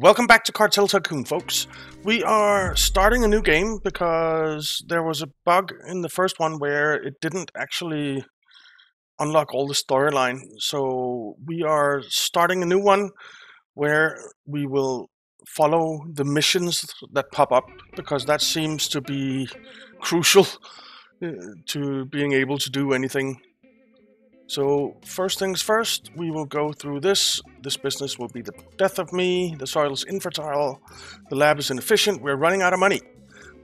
Welcome back to Cartel Tycoon, folks. We are starting a new game because there was a bug in the first one where it didn't actually unlock all the storyline. So we are starting a new one where we will follow the missions that pop up because that seems to be crucial uh, to being able to do anything so first things first, we will go through this. This business will be the death of me. The soil is infertile. The lab is inefficient. We're running out of money.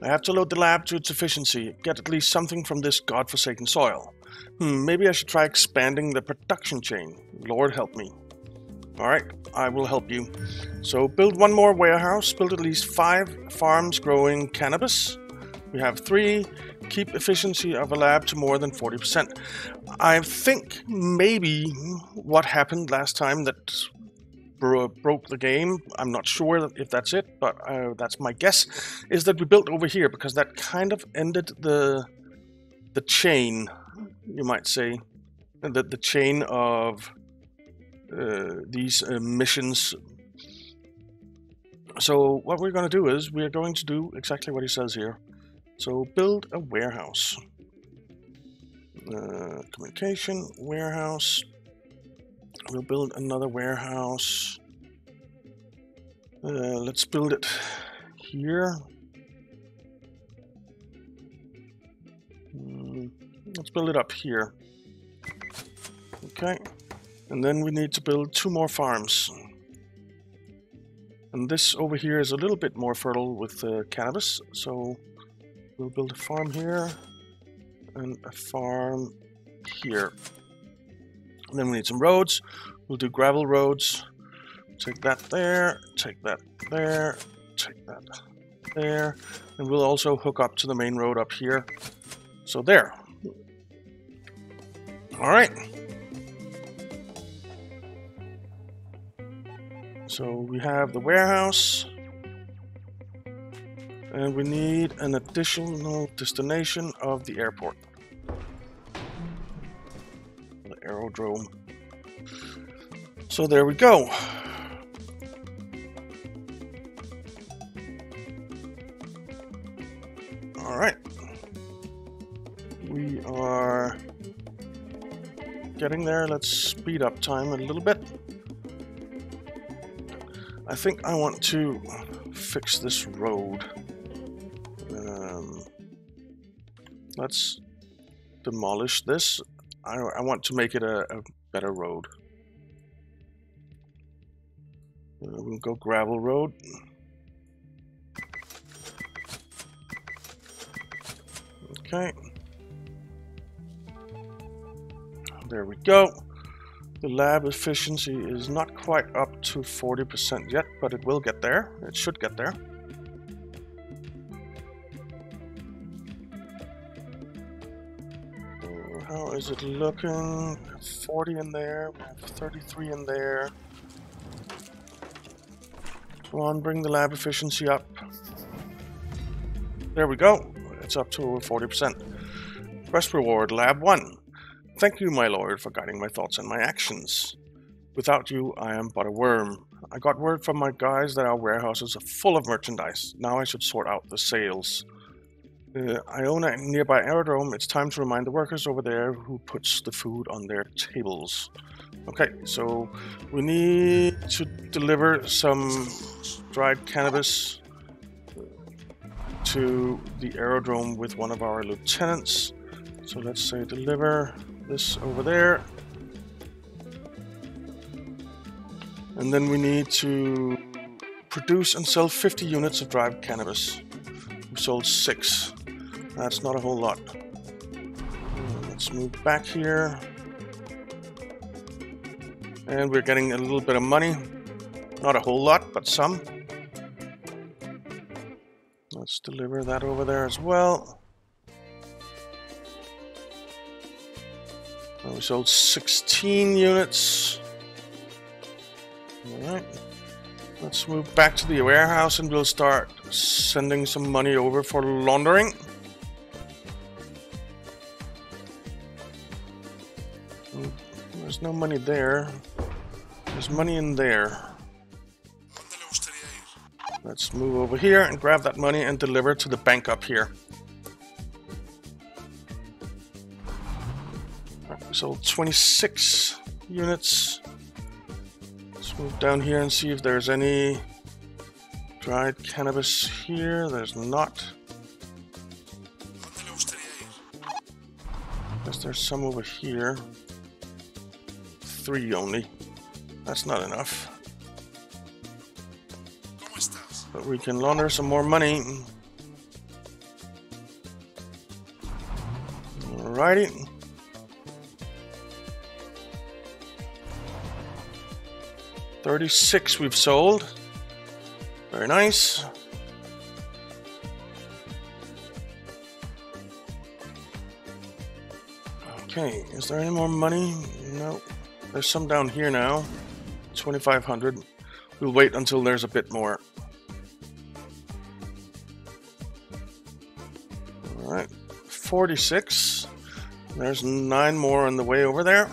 I have to load the lab to its efficiency. Get at least something from this godforsaken soil. Hmm, maybe I should try expanding the production chain. Lord help me. Alright, I will help you. So build one more warehouse. Build at least five farms growing cannabis. We have three. Keep efficiency of a lab to more than 40%. I think maybe what happened last time that bro- broke the game, I'm not sure if that's it, but uh, that's my guess, is that we built over here because that kind of ended the the chain, you might say, the, the chain of uh, these uh, missions. So what we're going to do is we're going to do exactly what he says here. So build a warehouse. Uh, communication, warehouse. We'll build another warehouse. Uh, let's build it here. Mm, let's build it up here. Okay. And then we need to build two more farms. And this over here is a little bit more fertile with uh, cannabis, so We'll build a farm here and a farm here. And then we need some roads. We'll do gravel roads. Take that there, take that there, take that there. And we'll also hook up to the main road up here. So there. All right. So we have the warehouse. And we need an additional destination of the airport. The aerodrome. So there we go. Alright. We are getting there. Let's speed up time a little bit. I think I want to fix this road. Let's demolish this. I, I want to make it a, a better road. Uh, we'll go gravel road. Okay. There we go. The lab efficiency is not quite up to 40% yet, but it will get there. It should get there. Is it looking? 40 in there, 33 in there. Come on, bring the lab efficiency up. There we go. It's up to 40%. Quest reward, Lab 1. Thank you, my lord, for guiding my thoughts and my actions. Without you, I am but a worm. I got word from my guys that our warehouses are full of merchandise. Now I should sort out the sales. Uh, I own a nearby aerodrome. It's time to remind the workers over there who puts the food on their tables. Okay, so we need to deliver some dried cannabis to the aerodrome with one of our lieutenants. So let's say deliver this over there. And then we need to produce and sell 50 units of dried cannabis. We sold six. That's not a whole lot. Let's move back here. And we're getting a little bit of money. Not a whole lot, but some. Let's deliver that over there as well. we sold 16 units. Alright. Let's move back to the warehouse and we'll start sending some money over for laundering. No money there. There's money in there. Let's move over here and grab that money and deliver to the bank up here. Right, sold 26 units. Let's move down here and see if there's any dried cannabis here. There's not. Guess there's some over here. Three only. That's not enough. But we can launder some more money. Alrighty. Thirty-six we've sold. Very nice. Okay, is there any more money? No. There's some down here now. 2,500. We'll wait until there's a bit more. Alright, 46. There's nine more on the way over there.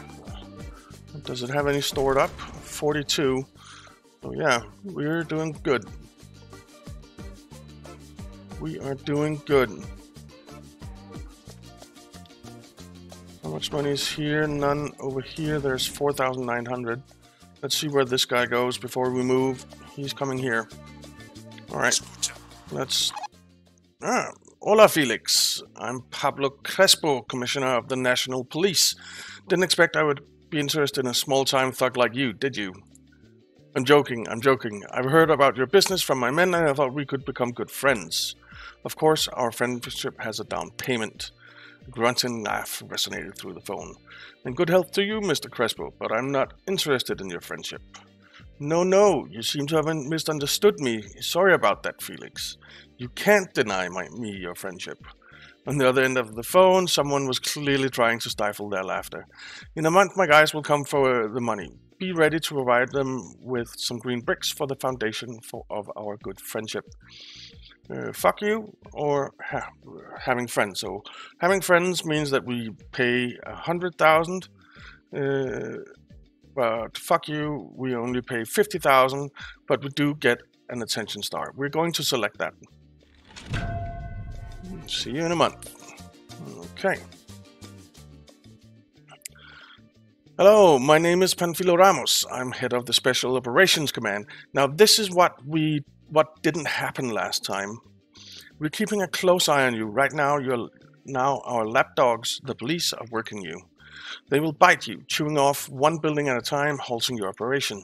Does it have any stored up? 42. So yeah, we're doing good. We are doing good. Much money is here? None over here. There's 4,900. Let's see where this guy goes before we move. He's coming here. Alright. Let's... Ah, Hola, Felix. I'm Pablo Crespo, Commissioner of the National Police. Didn't expect I would be interested in a small-time thug like you, did you? I'm joking, I'm joking. I've heard about your business from my men and I thought we could become good friends. Of course, our friendship has a down payment. A grunting laugh resonated through the phone. And good health to you, Mr. Crespo, but I'm not interested in your friendship. No, no, you seem to have misunderstood me. Sorry about that, Felix. You can't deny my, me your friendship. On the other end of the phone, someone was clearly trying to stifle their laughter. In a month, my guys will come for uh, the money. Be ready to provide them with some green bricks for the foundation for, of our good friendship. Uh, fuck you or ha having friends. So having friends means that we pay a hundred thousand. Uh, but fuck you, we only pay 50,000, but we do get an attention star. We're going to select that. See you in a month. Okay. Hello, my name is Panfilo Ramos. I'm head of the Special Operations Command. Now, this is what we what didn't happen last time. We're keeping a close eye on you. Right now, you're now our lapdogs, the police, are working you. They will bite you, chewing off one building at a time, halting your operation.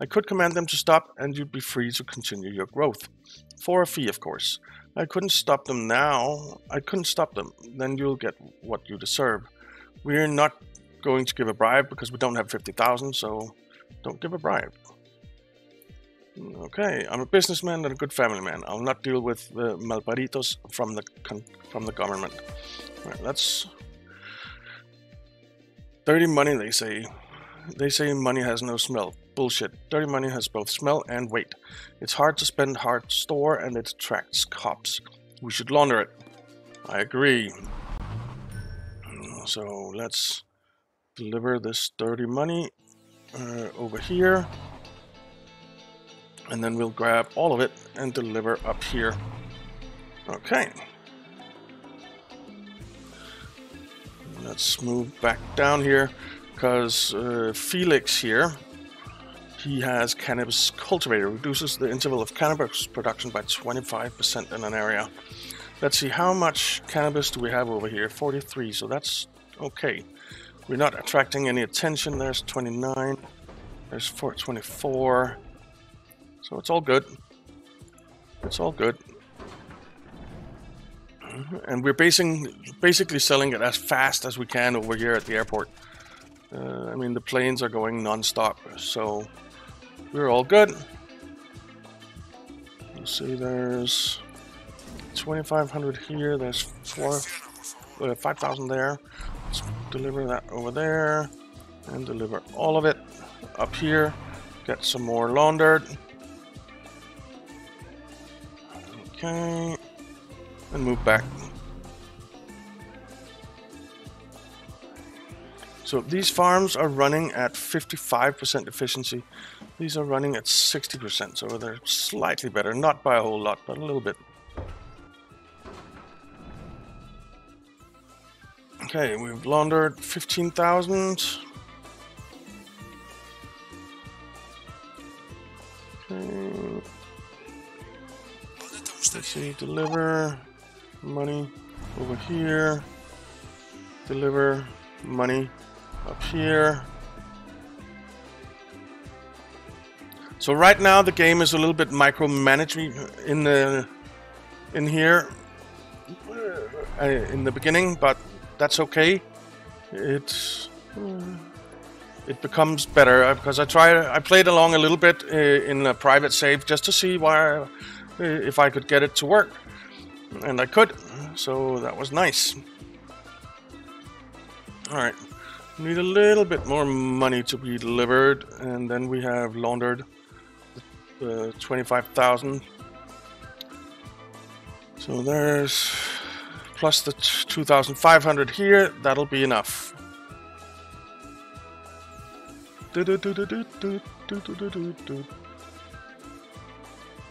I could command them to stop, and you'd be free to continue your growth. For a fee, of course. I couldn't stop them now. I couldn't stop them. Then you'll get what you deserve. We're not going to give a bribe because we don't have 50,000, so don't give a bribe. Okay, I'm a businessman and a good family man. I'll not deal with the malparitos from the from the government. Right, let's Dirty money, they say. They say money has no smell. Bullshit. Dirty money has both smell and weight. It's hard to spend, hard to store, and it attracts cops. We should launder it. I agree. So let's deliver this dirty money uh, over here. And then we'll grab all of it and deliver up here. Okay. Let's move back down here because uh, Felix here, he has cannabis cultivator, reduces the interval of cannabis production by 25% in an area. Let's see, how much cannabis do we have over here? 43, so that's okay. We're not attracting any attention. There's 29, there's 424. So it's all good. It's all good. And we're basing, basically selling it as fast as we can over here at the airport. Uh, I mean, the planes are going non-stop, so we're all good. Let's see, there's 2,500 here, there's four, uh, 5,000 there. Let's deliver that over there, and deliver all of it up here. Get some more laundered. Okay, and move back. So these farms are running at 55% efficiency. These are running at 60%, so they're slightly better. Not by a whole lot, but a little bit. Okay, we've laundered 15,000. See, deliver money over here. Deliver money up here. So right now the game is a little bit micromanaging in the in here uh, in the beginning, but that's okay. It's it becomes better because I try I played along a little bit uh, in a private save just to see why if I could get it to work, and I could. So that was nice. All right, need a little bit more money to be delivered, and then we have laundered the 25,000. So there's plus the 2,500 here. That'll be enough.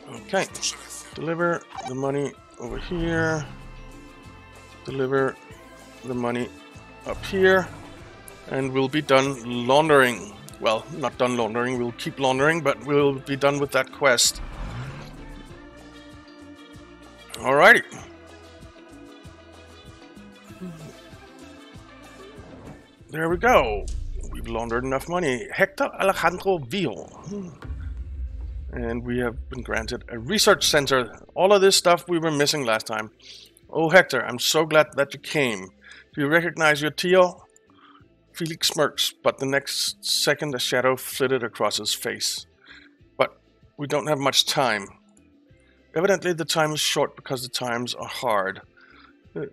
Okay, deliver the money over here. Deliver the money up here. And we'll be done laundering. Well, not done laundering, we'll keep laundering, but we'll be done with that quest. Alrighty. There we go. We've laundered enough money. Hector Alejandro Vio. Hmm. And we have been granted a research center. All of this stuff we were missing last time. Oh, Hector, I'm so glad that you came. Do you recognize your Tio? Felix smirks, but the next second a shadow flitted across his face. But we don't have much time. Evidently the time is short because the times are hard. Uh,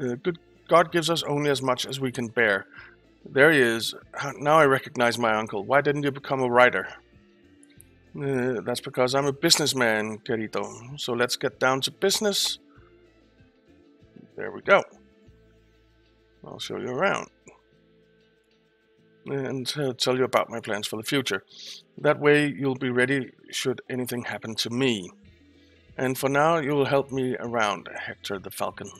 uh, good God gives us only as much as we can bear. There he is. Now I recognize my uncle. Why didn't you become a writer? Uh, that's because I'm a businessman, querido. So let's get down to business. There we go. I'll show you around. And uh, tell you about my plans for the future. That way you'll be ready should anything happen to me. And for now, you'll help me around, Hector the Falcon.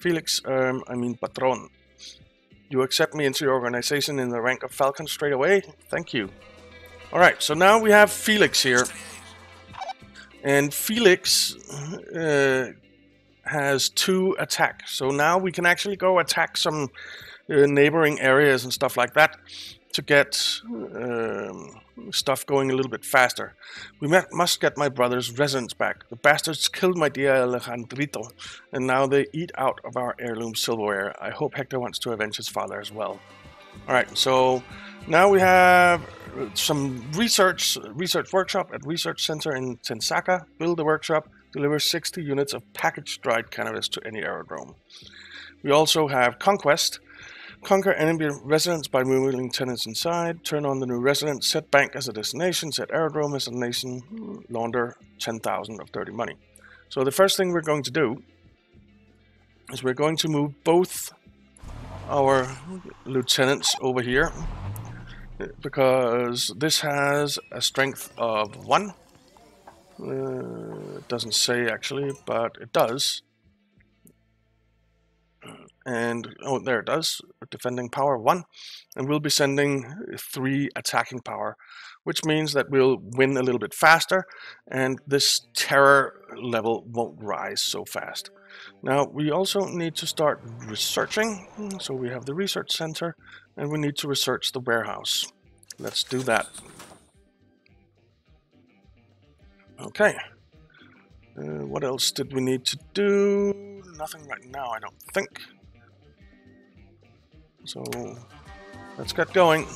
Felix, um, I mean Patron. You accept me into your organization in the rank of Falcon straight away? Thank you. Alright, so now we have Felix here. And Felix uh, has two attack. So now we can actually go attack some uh, neighboring areas and stuff like that to get um, stuff going a little bit faster. We must get my brother's residence back. The bastards killed my dear Alejandrito, and now they eat out of our heirloom silverware. I hope Hector wants to avenge his father as well. Alright, so now we have some research research workshop at Research Center in Tensaka. Build the workshop, deliver 60 units of packaged dried cannabis to any aerodrome. We also have Conquest, Conquer enemy residents by moving tenants inside. Turn on the new residents. Set bank as a destination. Set aerodrome as a nation. Launder 10,000 of dirty money. So the first thing we're going to do is we're going to move both our lieutenants over here because this has a strength of 1. Uh, it doesn't say actually, but it does. And oh there it does. Defending power one. And we'll be sending three attacking power which means that we'll win a little bit faster and this terror level won't rise so fast now we also need to start researching. So we have the research center and we need to research the warehouse. Let's do that. Okay. Uh, what else did we need to do? Nothing right now I don't think. So let's get going.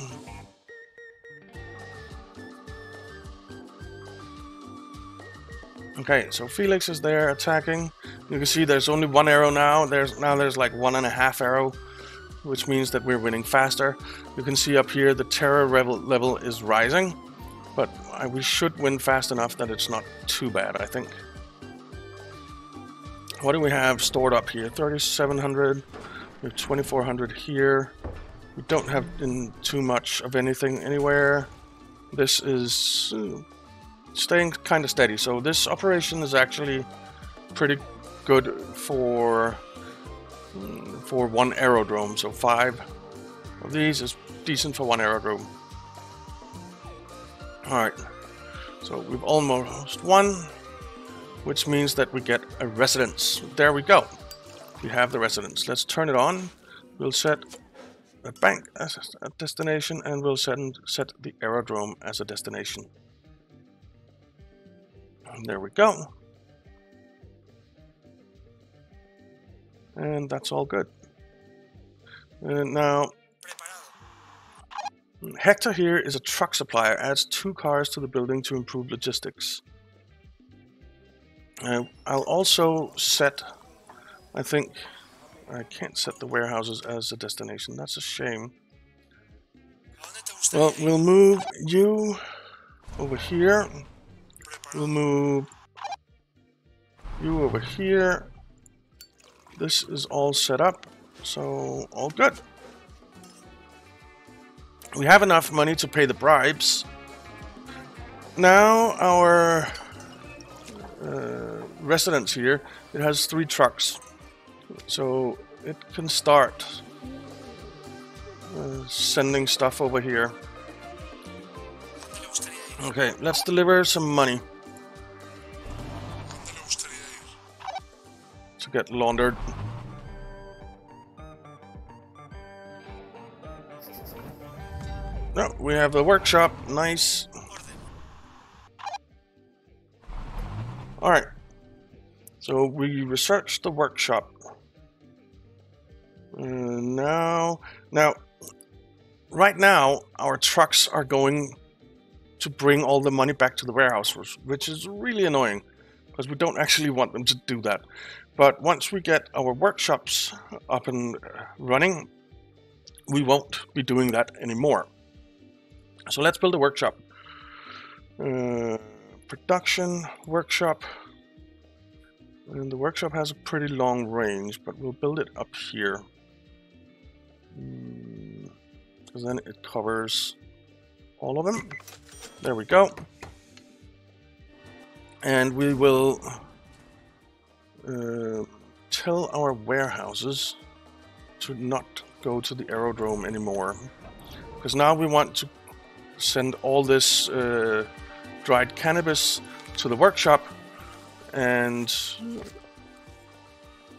Okay, so Felix is there attacking. You can see there's only one arrow now. There's now there's like one and a half arrow, which means that we're winning faster. You can see up here the terror level is rising, but we should win fast enough that it's not too bad, I think. What do we have stored up here? 3,700. We have 2400 here. We don't have in too much of anything anywhere. this is uh, staying kind of steady. So this operation is actually pretty good for mm, for one aerodrome. So five of these is decent for one aerodrome. Alright, so we've almost won, which means that we get a residence. There we go. We have the residence. Let's turn it on. We'll set a bank as a destination and we'll send, set the aerodrome as a destination. There we go. And that's all good. And now, Hector here is a truck supplier, adds two cars to the building to improve logistics. Uh, I'll also set, I think, I can't set the warehouses as a destination. That's a shame. Well, we'll move you over here. We'll move you over here. This is all set up, so all good. We have enough money to pay the bribes. Now our uh, residence here, it has three trucks. So it can start uh, sending stuff over here. Okay, let's deliver some money. Get laundered. No, we have the workshop. Nice. Alright. So we researched the workshop. Uh, now, now, right now, our trucks are going to bring all the money back to the warehouse, which is really annoying because we don't actually want them to do that. But once we get our workshops up and running, we won't be doing that anymore. So let's build a workshop. Uh, production workshop. And the workshop has a pretty long range, but we'll build it up here. Because mm, then it covers all of them. There we go. And we will uh, tell our warehouses to not go to the aerodrome anymore. Because now we want to send all this uh, dried cannabis to the workshop and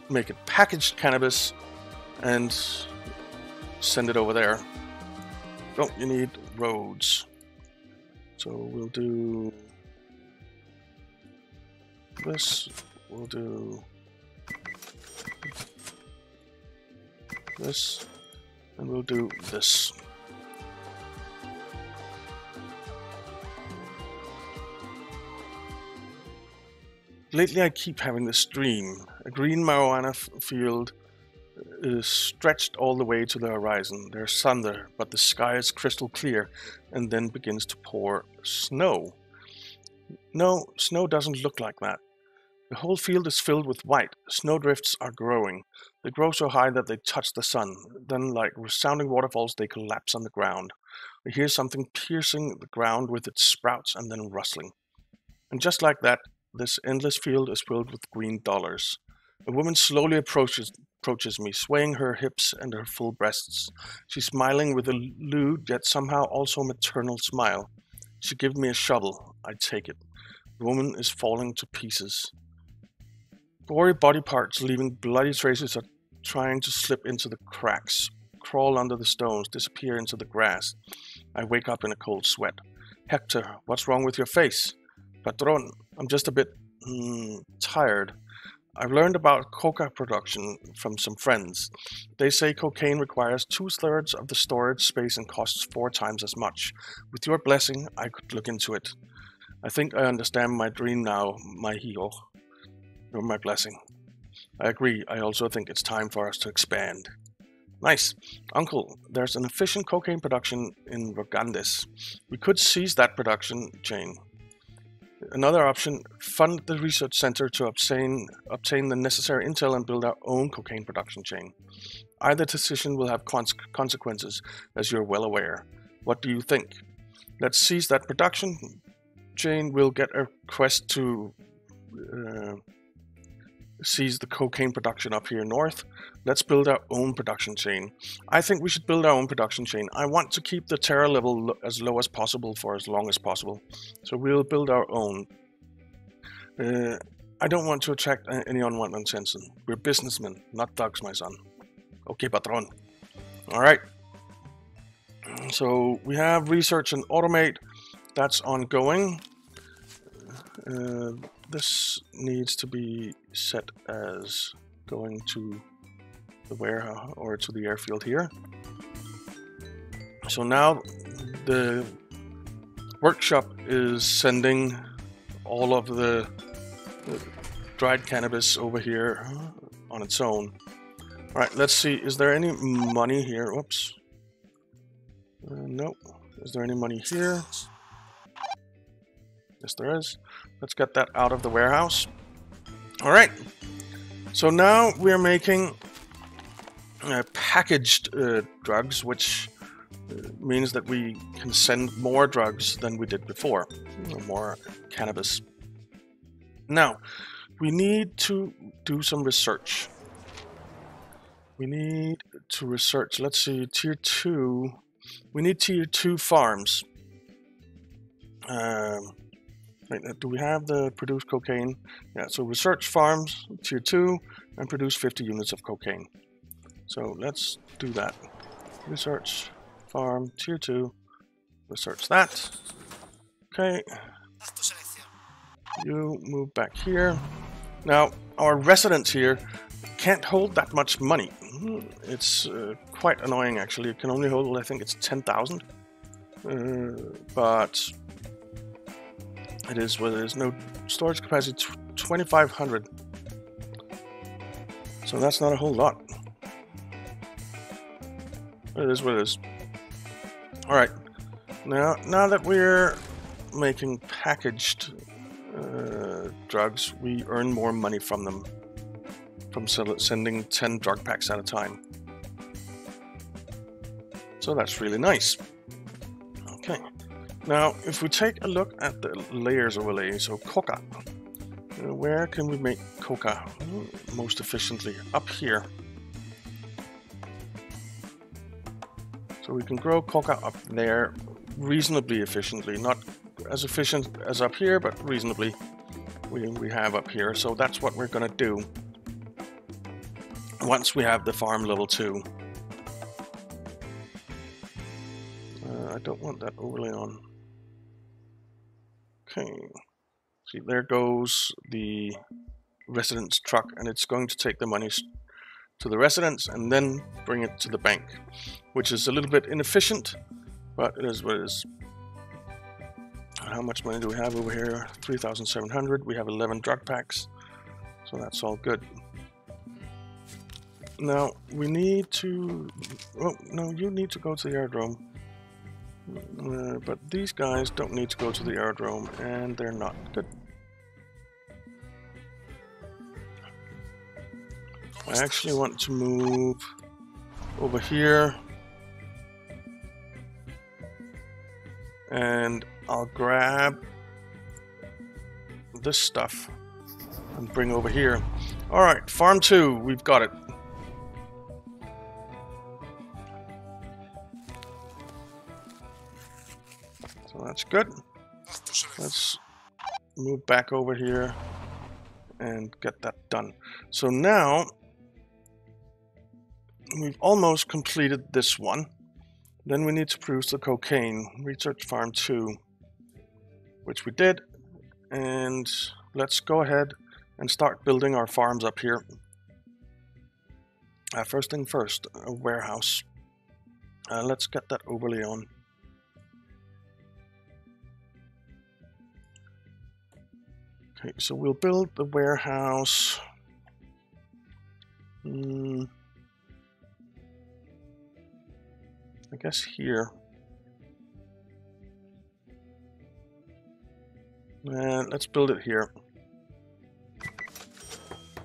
make it packaged cannabis and send it over there. Oh, you need roads. So we'll do this. We'll do this. And we'll do this. Lately I keep having this dream. A green marijuana field uh, is stretched all the way to the horizon. There's thunder, but the sky is crystal clear and then begins to pour snow. No, snow doesn't look like that. The whole field is filled with white. Snowdrifts are growing. They grow so high that they touch the sun. Then, like resounding waterfalls, they collapse on the ground. We hear something piercing the ground with its sprouts and then rustling. And just like that, this endless field is filled with green dollars. A woman slowly approaches approaches me, swaying her hips and her full breasts. She's smiling with a lewd yet somehow also maternal smile. She gives me a shovel. I take it. The woman is falling to pieces. Gory body parts leaving bloody traces are trying to slip into the cracks, crawl under the stones, disappear into the grass. I wake up in a cold sweat. Hector, what's wrong with your face? Patron, I'm just a bit mm, tired. I've learned about coca production from some friends. They say cocaine requires two thirds of the storage space and costs four times as much. With your blessing, I could look into it. I think I understand my dream now, my hero. You're my blessing. I agree. I also think it's time for us to expand. Nice. Uncle, there's an efficient cocaine production in Rogandis. We could seize that production chain. Another option, fund the research center to obtain, obtain the necessary intel and build our own cocaine production chain. Either decision will have cons consequences, as you're well aware. What do you think? let's seize that production chain. We'll get a quest to uh, seize the cocaine production up here north. Let's build our own production chain. I think we should build our own production chain. I want to keep the terror level lo as low as possible for as long as possible. So we'll build our own. Uh, I don't want to attract any unwanted attention. We're businessmen, not thugs, my son. Okay, patron. Alright. So we have research and automate. That's ongoing. Uh, this needs to be set as going to the warehouse or to the airfield here. So now the workshop is sending all of the, dried cannabis over here on its own. All right, let's see. Is there any money here? Whoops. Uh, nope. Is there any money here? Yes, there is. Let's get that out of the warehouse. All right. So now we're making uh, packaged uh, drugs, which uh, means that we can send more drugs than we did before, more cannabis. Now, we need to do some research. We need to research, let's see, tier 2. We need tier 2 farms. Um, Wait, uh, do we have the produce cocaine? Yeah, so research farms, tier 2, and produce 50 units of cocaine. So let's do that. Research farm, tier 2, research that. Okay. You move back here. Now, our residents here can't hold that much money. Hmm, it's uh, quite annoying, actually. It can only hold, I think it's 10,000. Uh, but it is what it is. No storage capacity, 2,500. So that's not a whole lot. It is what it is. Alright. Now, now that we're making packaged uh, drugs, we earn more money from them. From sending 10 drug packs at a time. So that's really nice. Now, if we take a look at the layers overlay, so coca, where can we make coca most efficiently? Up here. So we can grow coca up there reasonably efficiently, not as efficient as up here, but reasonably we, we have up here. So that's what we're going to do once we have the farm level 2. Uh, I don't want that overlay on. Okay. See, there goes the resident's truck, and it's going to take the money to the residents and then bring it to the bank, which is a little bit inefficient, but it is what it is. How much money do we have over here? 3,700. We have 11 drug packs, so that's all good. Now, we need to... Oh, no, you need to go to the aerodrome. Uh, but these guys don't need to go to the aerodrome, and they're not. Good. I actually want to move over here. And I'll grab this stuff and bring over here. Alright, farm 2, we've got it. Good. Let's move back over here and get that done. So now we've almost completed this one. Then we need to produce the cocaine, research farm 2, which we did. And let's go ahead and start building our farms up here. Uh, first thing first, a warehouse. Uh, let's get that overlay on. Okay, so we'll build the warehouse. Hmm. I guess here. And let's build it here.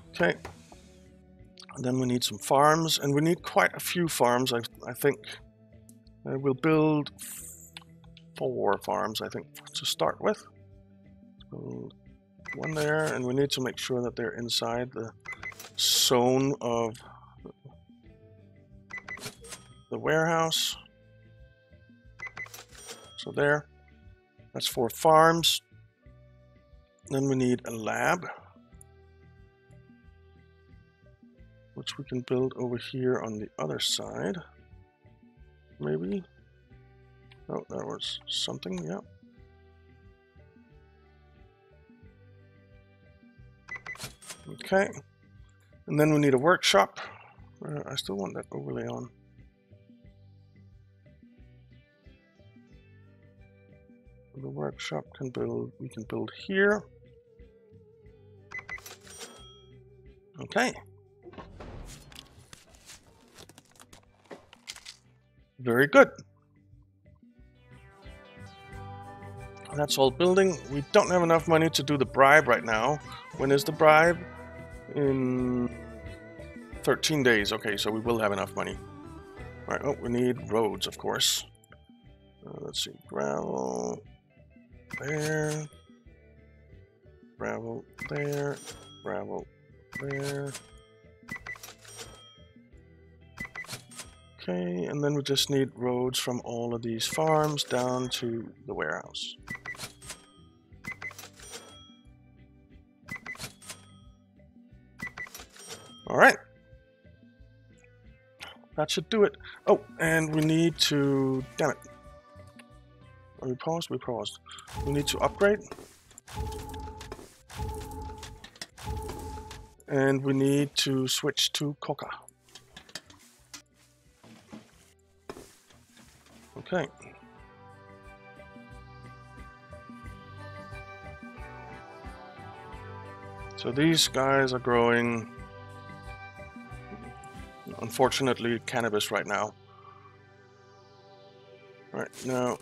Okay. And then we need some farms, and we need quite a few farms, I, I think. Uh, we'll build four farms, I think, to start with. So one there, and we need to make sure that they're inside the zone of the warehouse. So there, that's four farms. Then we need a lab, which we can build over here on the other side. Maybe. Oh, that was something, yeah. Okay. And then we need a workshop. Uh, I still want that overlay on. The workshop can build, we can build here. Okay. Very good. That's all building. We don't have enough money to do the bribe right now. When is the bribe? In 13 days. Okay, so we will have enough money. All right, oh, we need roads, of course. Uh, let's see, gravel there, gravel there, gravel there. Okay, and then we just need roads from all of these farms down to the warehouse. All right. That should do it. Oh, and we need to... Damn it. Are we paused? We paused. We need to upgrade. And we need to switch to Coca. Okay. So these guys are growing, unfortunately, cannabis right now. Right now,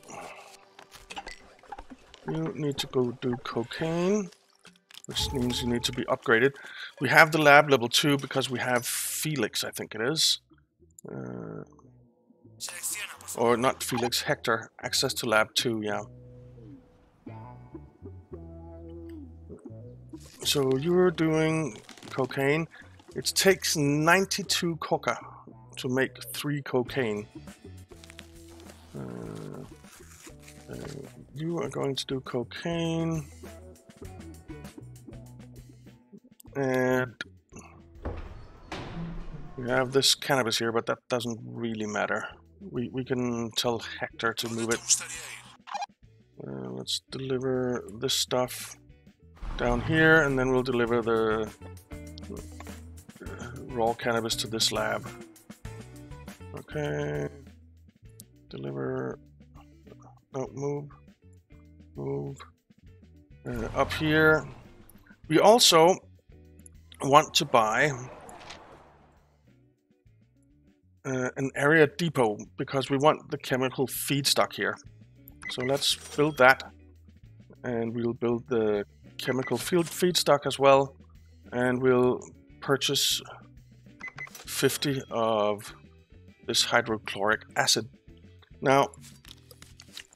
you need to go do cocaine, which means you need to be upgraded. We have the lab level 2 because we have Felix, I think it is. Uh, or not Felix, Hector. Access to lab 2, yeah. So you're doing cocaine. It takes 92 coca to make 3 cocaine. Uh, uh, you are going to do cocaine. And we have this cannabis here, but that doesn't really matter. We, we can tell Hector to move it. Uh, let's deliver this stuff down here, and then we'll deliver the raw cannabis to this lab. Okay. Deliver. No, move. Move. Uh, up here. We also want to buy uh, an area depot because we want the chemical feedstock here. So let's build that and we'll build the chemical field feedstock as well and we'll purchase 50 of this hydrochloric acid. Now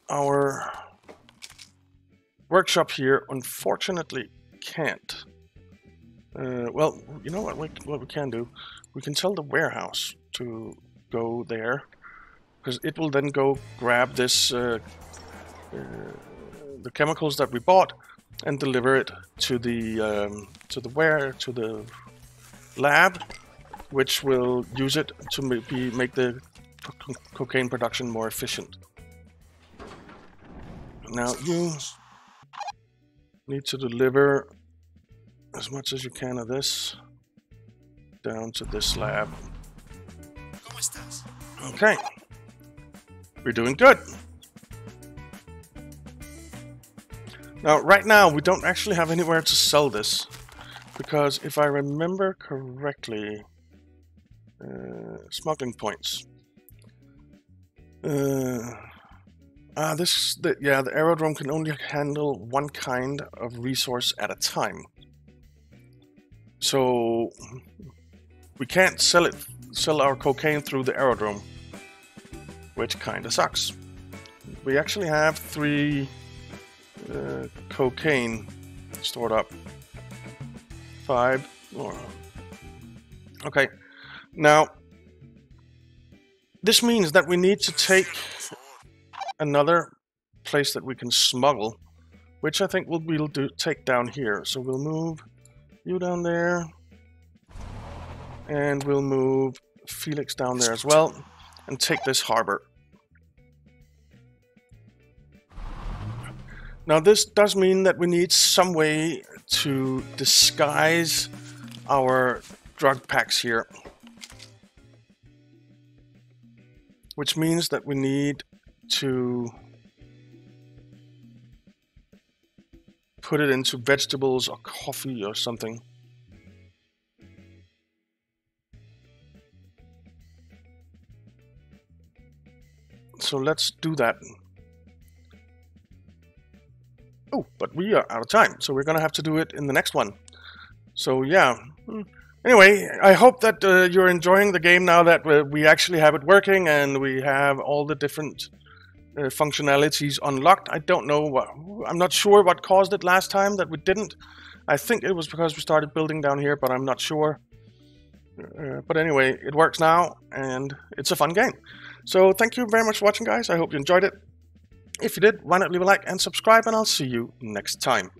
our workshop here unfortunately can't. Uh, well, you know what we, what we can do? We can tell the warehouse to go there because it will then go grab this uh, uh, the chemicals that we bought and deliver it to the um, to the where to the lab which will use it to maybe make the co cocaine production more efficient now you need to deliver as much as you can of this down to this lab Okay. We're doing good. Now, right now, we don't actually have anywhere to sell this. Because if I remember correctly, uh, smuggling points. Uh, ah, this, the, yeah, the aerodrome can only handle one kind of resource at a time. So, we can't sell it, sell our cocaine through the aerodrome which kinda sucks. We actually have three uh, cocaine stored up. Five. More. Okay. Now, this means that we need to take another place that we can smuggle, which I think we'll, we'll do take down here. So we'll move you down there, and we'll move Felix down there as well, and take this harbor. Now this does mean that we need some way to disguise our drug packs here. Which means that we need to put it into vegetables or coffee or something. So let's do that. Oh, but we are out of time, so we're gonna have to do it in the next one. So yeah. Hmm. Anyway, I hope that uh, you're enjoying the game now that we actually have it working and we have all the different uh, functionalities unlocked. I don't know what, I'm not sure what caused it last time that we didn't. I think it was because we started building down here, but I'm not sure. Uh, but anyway, it works now, and it's a fun game. So thank you very much for watching, guys. I hope you enjoyed it. If you did, why not leave a like and subscribe, and I'll see you next time.